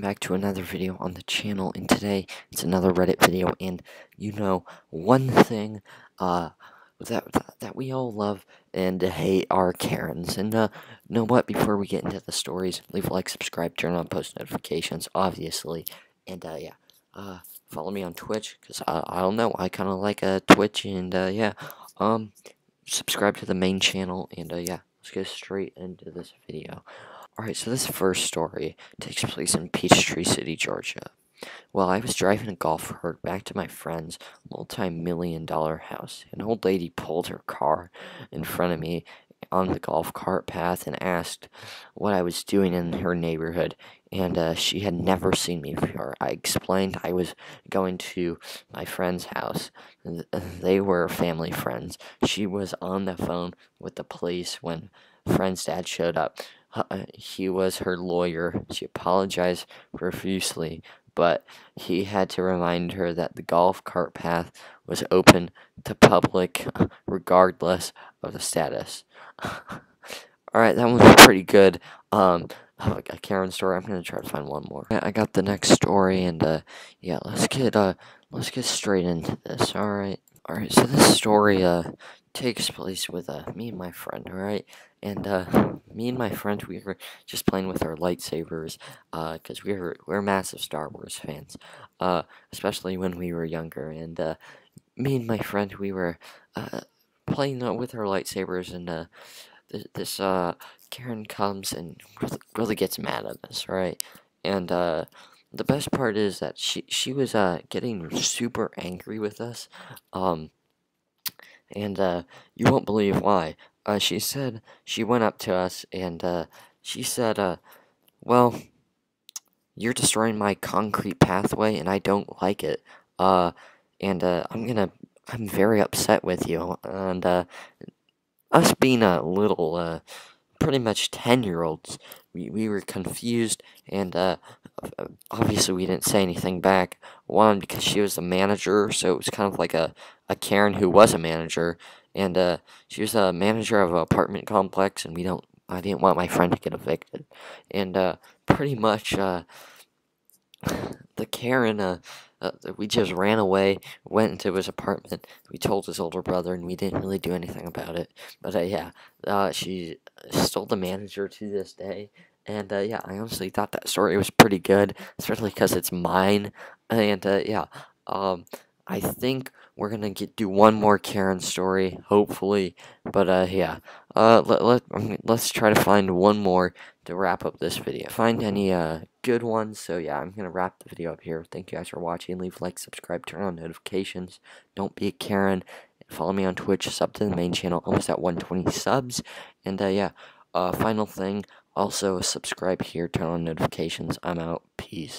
welcome back to another video on the channel and today it's another Reddit video and you know one thing uh that that we all love and hate are Karens and uh you know what before we get into the stories leave a like subscribe turn on post notifications obviously and uh yeah uh follow me on Twitch because I, I don't know I kind of like uh Twitch and uh yeah um subscribe to the main channel and uh yeah let's get straight into this video Alright, so this first story takes place in Peachtree City, Georgia. While I was driving a golf cart back to my friend's multi-million dollar house, an old lady pulled her car in front of me on the golf cart path and asked what I was doing in her neighborhood, and uh, she had never seen me before. I explained I was going to my friend's house. They were family friends. She was on the phone with the police when friend's dad showed up. Uh, he was her lawyer. She apologized profusely, but he had to remind her that the golf cart path was open to public regardless of the status. Alright, that one was pretty good. Um, a Karen story. I'm gonna try to find one more. I got the next story, and uh, yeah, let's get uh, let's get straight into this. All right, all right. So this story uh takes place with uh, me and my friend, alright? And uh, me and my friend, we were just playing with our lightsabers, because uh, we were, we're massive Star Wars fans, uh, especially when we were younger. And uh, me and my friend, we were uh, playing uh, with our lightsabers, and uh, th this uh, Karen comes and really, really gets mad at us, right? And uh, the best part is that she she was uh getting super angry with us, um and uh, you won't believe why. Uh, she said she went up to us and uh, she said, uh, "Well, you're destroying my concrete pathway, and I don't like it. Uh, and uh, I'm gonna, I'm very upset with you. And uh, us being a little, uh, pretty much ten year olds, we we were confused, and uh, obviously we didn't say anything back. One because she was the manager, so it was kind of like a a Karen who was a manager, and uh, she was a manager of an apartment complex, and we don't. I didn't want my friend to get evicted, and uh, pretty much uh, the Karen. Uh, uh, we just ran away, went into his apartment. We told his older brother, and we didn't really do anything about it. But uh, yeah, uh, she stole the manager to this day. And uh, yeah, I honestly thought that story was pretty good, especially because it's mine. And uh, yeah, um, I think we're gonna get do one more Karen story, hopefully. But uh, yeah, uh, let let let's try to find one more to wrap up this video. Find any uh good ones. So yeah, I'm gonna wrap the video up here. Thank you guys for watching. Leave like, subscribe, turn on notifications. Don't be a Karen. Follow me on Twitch. Sub to the main channel. Almost at 120 subs. And uh, yeah, uh, final thing. Also subscribe here. Turn on notifications. I'm out. Peace.